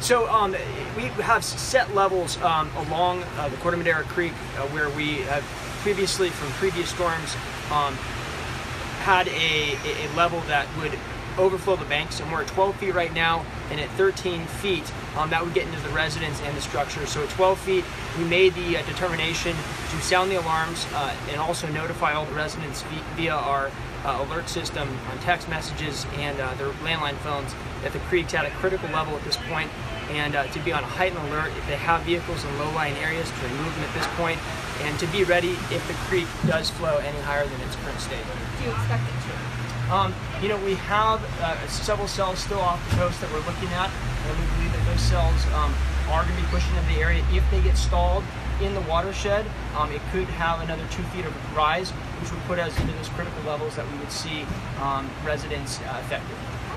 So um, we have set levels um, along uh, the Corte Madera Creek uh, where we have previously, from previous storms, um, had a, a level that would overflow the banks, and we're at 12 feet right now, and at 13 feet, um, that would get into the residence and the structure. So at 12 feet, we made the uh, determination to sound the alarms uh, and also notify all the residents via our uh, alert system on text messages and uh, their landline phones that the creek's at a critical level at this point and uh, to be on a heightened alert if they have vehicles in low-lying areas to remove them at this point and to be ready if the creek does flow any higher than its current state. Do you expect it to? Um, you know, we have uh, several cells still off the coast that we're looking at, and we believe that those cells um, are going to be pushing into the area. If they get stalled in the watershed, um, it could have another two feet of rise, which would put us into those critical levels that we would see um, residents uh, affected.